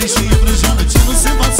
Luizinho pro Jonathan, sem passar.